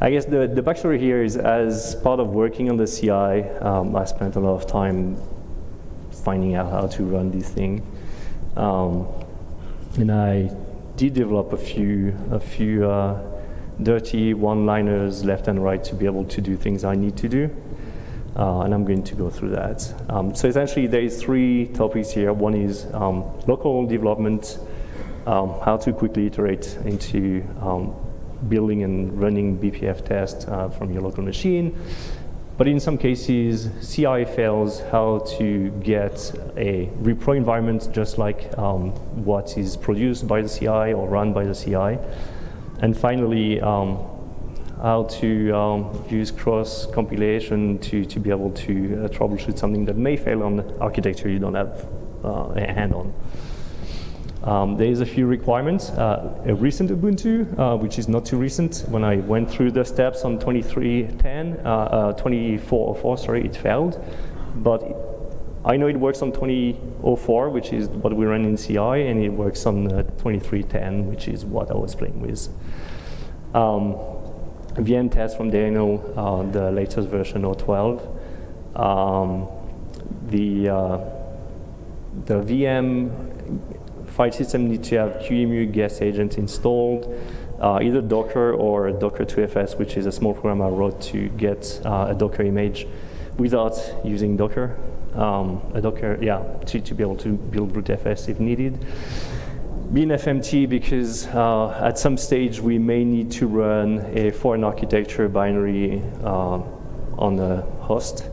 I guess the, the backstory here is as part of working on the CI, um, I spent a lot of time finding out how to run this thing. Um, and I did develop a few, a few uh, dirty one-liners left and right to be able to do things I need to do. Uh, and I'm going to go through that. Um, so essentially, there is three topics here. One is um, local development, um, how to quickly iterate into um, building and running BPF tests uh, from your local machine. But in some cases, CI fails how to get a repro environment just like um, what is produced by the CI or run by the CI. And finally, um, how to um, use cross compilation to, to be able to uh, troubleshoot something that may fail on architecture you don't have uh, a hand on. Um, there is a few requirements. Uh, a recent Ubuntu, uh, which is not too recent, when I went through the steps on 2310, uh, uh 2404, sorry, it failed. But I know it works on 2004, which is what we run in CI, and it works on uh, 2310, which is what I was playing with. Um, VM test from Daniel, uh, the latest version 012. Um, the, uh, the VM file system needs to have QEMU guest agent installed, uh, either Docker or Docker 2FS, which is a small program I wrote to get uh, a Docker image without using Docker. Um, a Docker, yeah, to, to be able to build rootfs if needed binfmt because uh, at some stage we may need to run a foreign architecture binary uh, on the host.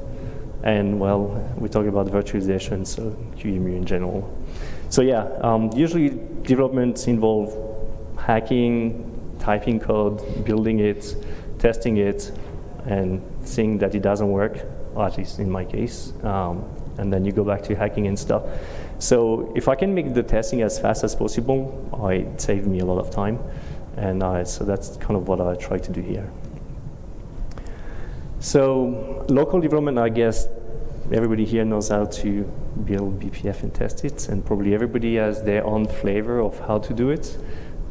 And well, we talk about virtualization, so QEMU in general. So yeah, um, usually developments involve hacking, typing code, building it, testing it, and seeing that it doesn't work, or at least in my case. Um, and then you go back to hacking and stuff. So if I can make the testing as fast as possible, it saves me a lot of time. And I, so that's kind of what I try to do here. So local development, I guess everybody here knows how to build BPF and test it, and probably everybody has their own flavor of how to do it.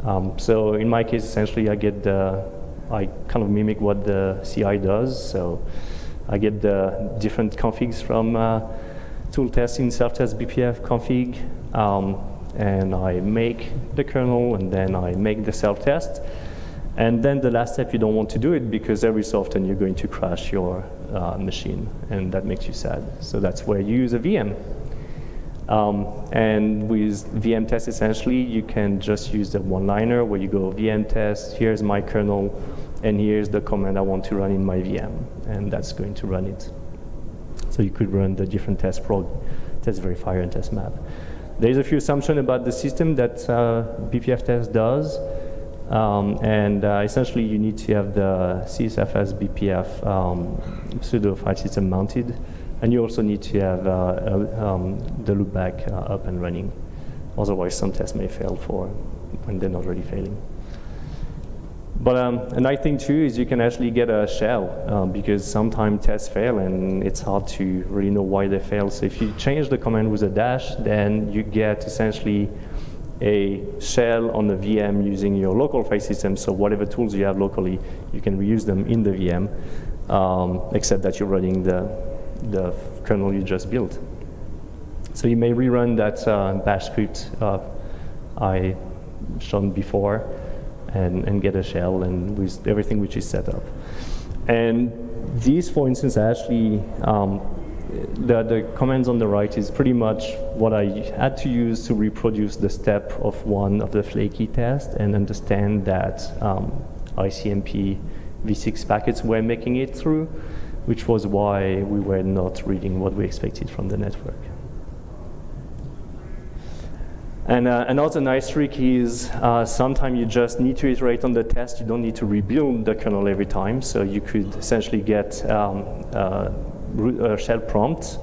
Um, so in my case, essentially, I get the, I kind of mimic what the CI does. So I get the different configs from uh, tool testing self-test BPF config, um, and I make the kernel, and then I make the self-test. And then the last step, you don't want to do it because every so often you're going to crash your uh, machine, and that makes you sad. So that's where you use a VM. Um, and with VM test, essentially, you can just use the one-liner where you go VM test, here's my kernel, and here's the command I want to run in my VM, and that's going to run it. So you could run the different test prog, test verifier, and test map. There's a few assumptions about the system that uh, BPF test does. Um, and uh, essentially, you need to have the sysfs BPF um, pseudo file system mounted. And you also need to have uh, um, the loopback uh, up and running. Otherwise, some tests may fail for when they're not really failing. But um, a nice thing too is you can actually get a shell um, because sometimes tests fail and it's hard to really know why they fail. So if you change the command with a dash, then you get essentially a shell on the VM using your local file system. So whatever tools you have locally, you can reuse them in the VM, um, except that you're running the, the kernel you just built. So you may rerun that uh, bash script uh, I shown before and, and get a shell and with everything which is set up. And these, for instance, actually, um, the, the commands on the right is pretty much what I had to use to reproduce the step of one of the flaky test and understand that um, ICMP v6 packets were making it through, which was why we were not reading what we expected from the network. And uh, another nice trick is uh, sometimes you just need to iterate on the test. You don't need to rebuild the kernel every time. So you could essentially get um, uh, a shell prompt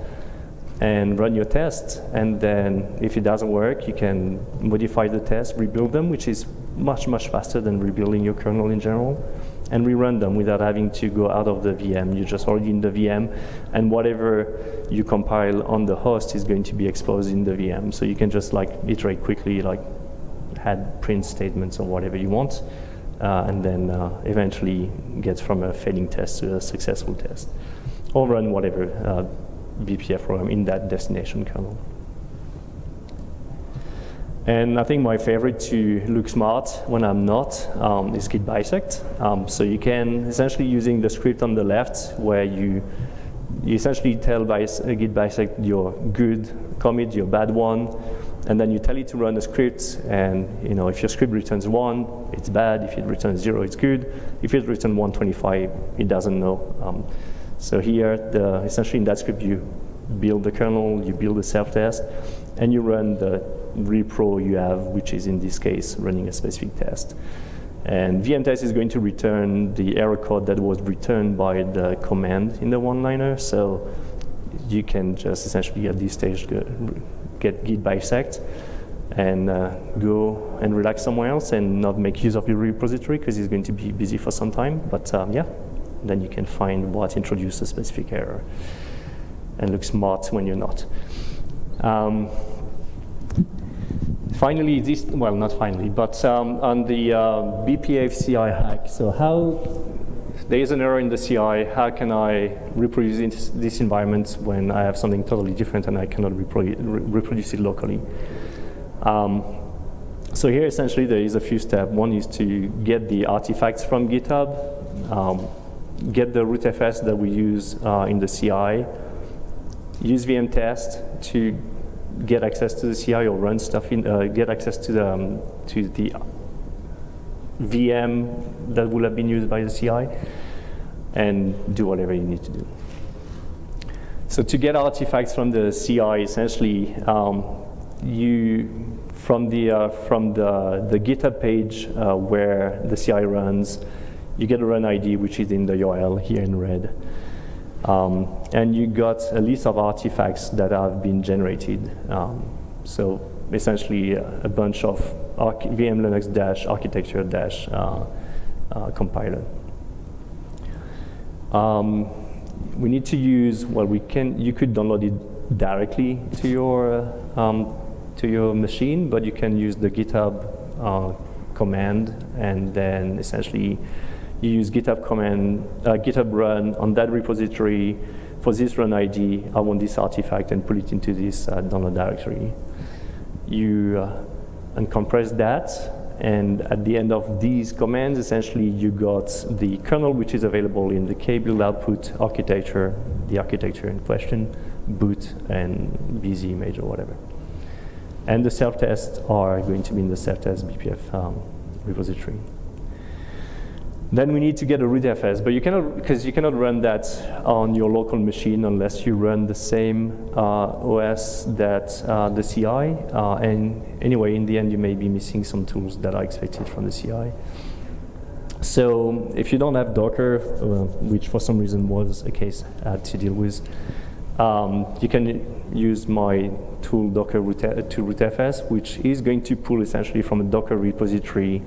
and run your test. And then if it doesn't work, you can modify the test, rebuild them, which is much, much faster than rebuilding your kernel in general and rerun them without having to go out of the VM. You're just already in the VM, and whatever you compile on the host is going to be exposed in the VM. So you can just like iterate quickly, like add print statements or whatever you want, uh, and then uh, eventually gets from a failing test to a successful test, or run whatever uh, BPF program in that destination kernel. And I think my favorite to look smart when I'm not um, is git bisect. Um, so you can essentially using the script on the left where you you essentially tell bis git bisect your good commit, your bad one, and then you tell it to run a script. And you know if your script returns one, it's bad. If it returns zero, it's good. If it returns 125, it doesn't know. Um, so here, the, essentially in that script, you build the kernel, you build a self-test, and you run the repro you have, which is in this case running a specific test. And vmtest is going to return the error code that was returned by the command in the one-liner. So you can just essentially at this stage get git bisect and uh, go and relax somewhere else and not make use of your repository because it's going to be busy for some time. But um, yeah, then you can find what introduced a specific error and look smart when you're not. Um, finally, this, well, not finally, but um, on the uh, BPF CI hack, so how, there is an error in the CI, how can I reproduce this, environment when I have something totally different and I cannot reprodu reproduce it locally? Um, so here essentially there is a few steps. One is to get the artifacts from GitHub, um, get the rootfs that we use uh, in the CI, use vmtest to get access to the CI or run stuff in, uh, get access to the, um, to the VM that will have been used by the CI, and do whatever you need to do. So to get artifacts from the CI, essentially, um, you from the uh, from the the GitHub page uh, where the CI runs, you get a run ID, which is in the URL here in red. Um, and you got a list of artifacts that have been generated. Um, so essentially a, a bunch of vmlinux dash architecture dash uh, uh, compiler. Um, we need to use, well, we can, you could download it directly to your, um, to your machine, but you can use the GitHub uh, command and then essentially you use GitHub command, uh, GitHub run on that repository for this run ID, I want this artifact and put it into this uh, download directory. You uh, uncompress that, and at the end of these commands, essentially you got the kernel which is available in the kbuild output architecture, the architecture in question, boot and bzImage or whatever. And the self-tests are going to be in the self-test BPF um, repository. Then we need to get a rootfs, but you cannot, because you cannot run that on your local machine unless you run the same uh, OS that uh, the CI. Uh, and anyway, in the end, you may be missing some tools that are expected from the CI. So if you don't have Docker, which for some reason was a case I had to deal with, um, you can use my tool Docker root to rootfs, which is going to pull essentially from a Docker repository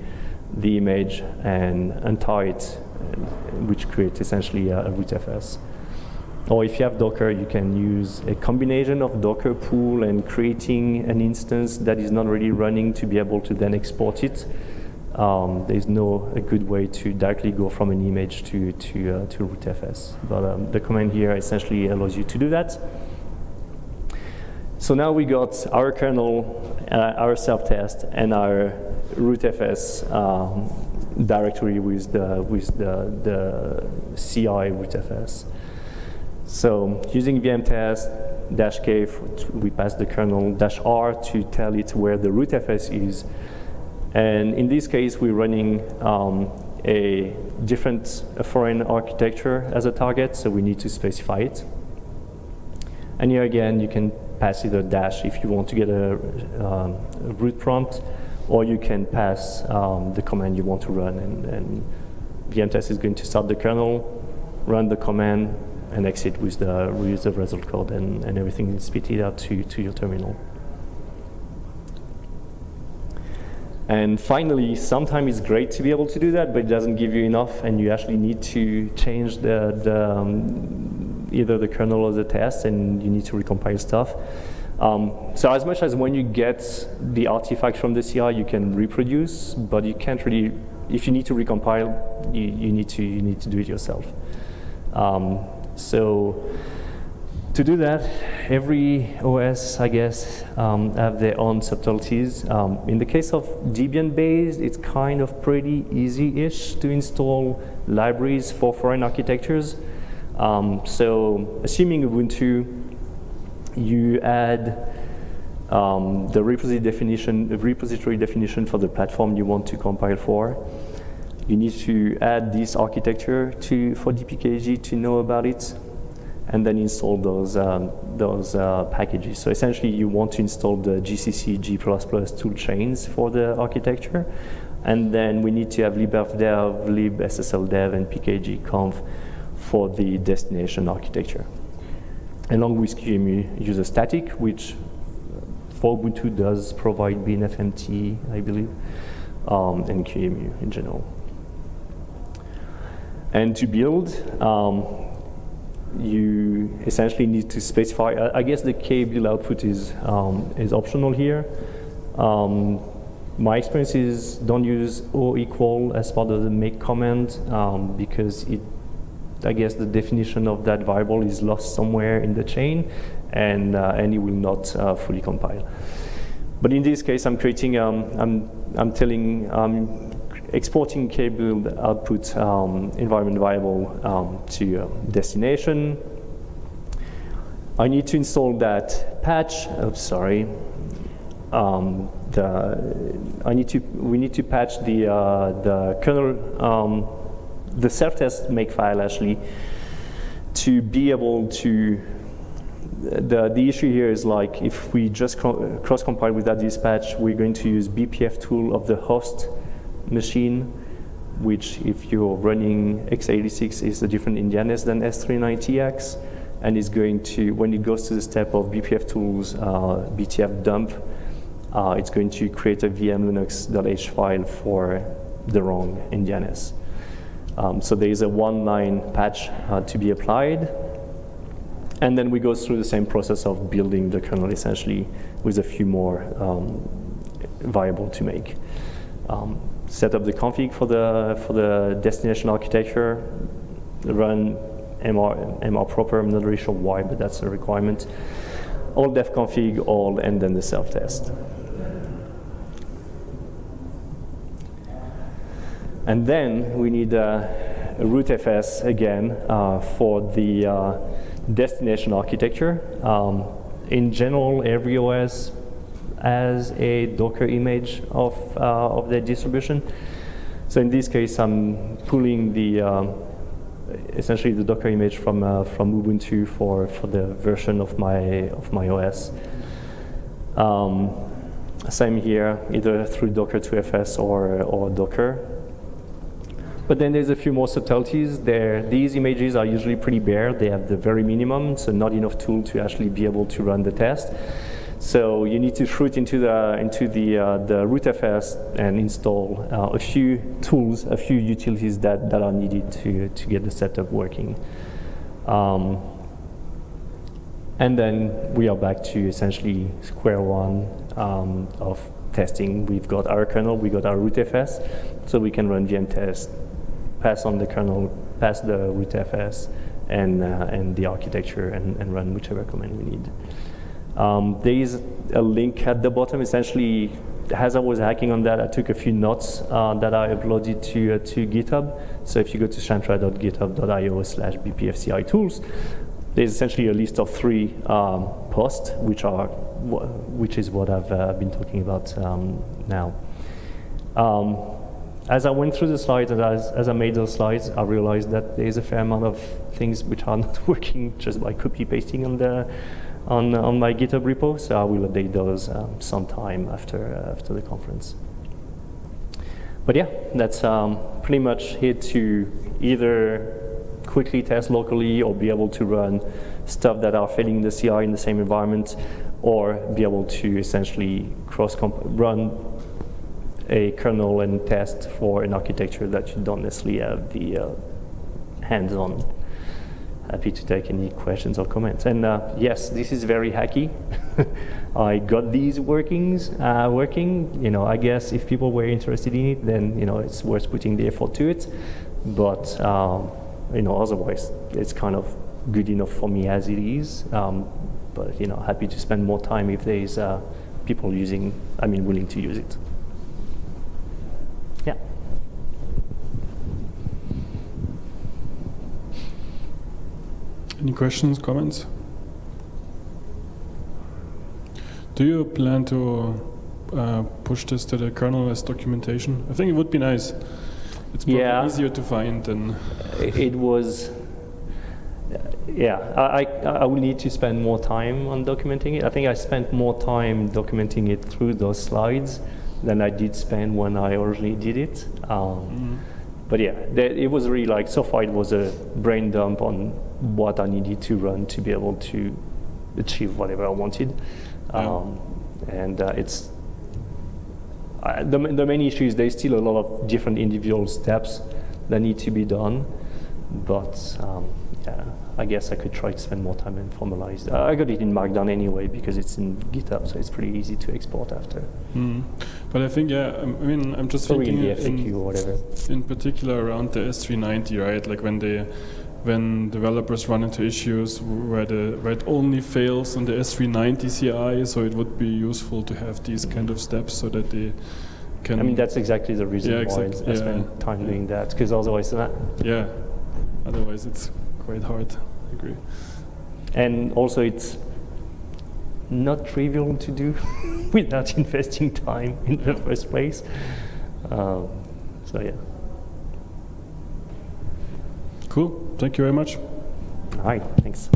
the image and untie it, which creates essentially a, a rootfs. Or if you have Docker, you can use a combination of Docker pool and creating an instance that is not really running to be able to then export it. Um, there's no a good way to directly go from an image to to uh, to rootfs. But um, the command here essentially allows you to do that. So now we got our kernel, uh, our self-test, and our rootfs um, directory with the with the, the CI rootfs. So using vmtest dash k, we pass the kernel dash r to tell it where the rootfs is. And in this case, we're running um, a different a foreign architecture as a target, so we need to specify it. And here again, you can pass either dash if you want to get a, um, a root prompt, or you can pass um, the command you want to run, and, and vmtest is going to start the kernel, run the command, and exit with the with result code, and, and everything is spitted out to, to your terminal. And finally, sometimes it's great to be able to do that, but it doesn't give you enough, and you actually need to change the, the um, either the kernel or the test, and you need to recompile stuff. Um, so as much as when you get the artifact from the CI, you can reproduce, but you can't really if you need to recompile, you, you, need to, you need to do it yourself. Um, so to do that, every OS, I guess, um, have their own subtleties. Um, in the case of Debian-based, it's kind of pretty easy-ish to install libraries for foreign architectures. Um, so assuming Ubuntu, you add um, the repository definition, repository definition for the platform you want to compile for. You need to add this architecture to for DPKG to know about it, and then install those um, those uh, packages. So essentially, you want to install the GCC G++ tool chains for the architecture, and then we need to have libelf-dev, libssldev, and pkgconf for the destination architecture. Along with QEMU, use a static, which for Ubuntu does provide binfmt, I believe, um, and QEMU in general. And to build, um, you essentially need to specify, I guess the kbuild output is, um, is optional here. Um, my experience is don't use O equal as part of the make command um, because it I guess the definition of that variable is lost somewhere in the chain and, uh, and it will not uh, fully compile. But in this case, I'm creating, um, I'm, I'm telling, um, exporting kbuild output um, environment variable um, to uh, destination. I need to install that patch. Oh, sorry. Um, the, I need to. We need to patch the uh, the kernel um, the self-test makefile actually to be able to the, the issue here is like if we just cross-compile with that dispatch, we're going to use BPF tool of the host machine, which if you're running x86 is a different endianness than S390X, and is going to, when it goes to the step of BPF tools, uh, BTF dump, uh, it's going to create a vmlinux.h file for the wrong endianness. Um, so there is a one-line patch uh, to be applied. And then we go through the same process of building the kernel essentially with a few more um, to make. Um, set up the config for the, for the destination architecture, run MR, mrproper, I'm not really sure why, but that's a requirement. olddefconfig, all, and then the self-test. And then we need uh, a rootfs again uh, for the uh, destination architecture. Um, in general, every OS has a Docker image of, uh, of the distribution. So in this case, I'm pulling the um, essentially the Docker image from uh, from Ubuntu for for the version of my of my OS. Um, same here, either through Docker 2FS or or Docker. But then there's a few more subtleties there. These images are usually pretty bare. They have the very minimum, so not enough tool to actually be able to run the test. So you need to chroot into the into the uh, the rootfs and install uh, a few tools, a few utilities that, that are needed to to get the setup working. Um, and then we are back to essentially square one um, of testing. We've got our kernel, we got our rootfs, so we can run VM test pass on the kernel, pass the rootfs and, uh, and the architecture and, and run whichever command we need. Um, there is a link at the bottom. Essentially, as I was hacking on that, I took a few notes uh, that I uploaded to, uh, to GitHub. So if you go to chantra.github.io slash bpfci tools, there's essentially a list of three um, posts, which are which is what I've uh, been talking about um, now. As I went through the slides and as, as I made those slides, I realized that there's a fair amount of things which are not working just by copy pasting on the on on my GitHub repo. So I will update those um, sometime after uh, after the conference. But yeah, that's um, pretty much here to either quickly test locally or be able to run stuff that are failing the CI in the same environment, or be able to essentially cross run a kernel and test for an architecture that you don't necessarily have the uh, hands-on. happy to take any questions or comments. And uh, yes, this is very hacky. I got these workings uh, working. You know, I guess if people were interested in it, then you know it's worth putting the effort to it. But um, you know, otherwise, it's kind of good enough for me as it is. Um, but you know, happy to spend more time if there is uh, people using. I mean, willing to use it. Any questions, comments? Do you plan to uh, push this to the kernel as documentation? I think it would be nice. It's probably Yeah. easier to find than. it was yeah I, I will need to spend more time on documenting it i think i spent more time documenting it through those slides than i did spend when i originally did it um, but yeah it was really like so far it was a brain dump on what i needed to run to be able to achieve whatever i wanted Yeah. um, and uh, it's uh, the, the main issue is there's still a lot of different individual steps that need to be done. But um, yeah, I guess I could try to spend more time and formalize. Uh, I got it in Markdown anyway because it's in GitHub, so it's pretty easy to export after. Mm. But I think, yeah, I mean, I'm just Or in thinking in, whatever. in particular around the S390, right? Like when they, when developers run into issues where the where it only fails on the S390 CI, so it would be useful to have these kind of steps so that they can. I mean, that's exactly the reason Yeah, why I yeah, spend time yeah. doing that because otherwise, that, yeah. Otherwise, it's quite hard. I agree. and also it's not trivial to do without investing time in the first place. Um, so yeah. Cool. Thank you very much. All right. Thanks.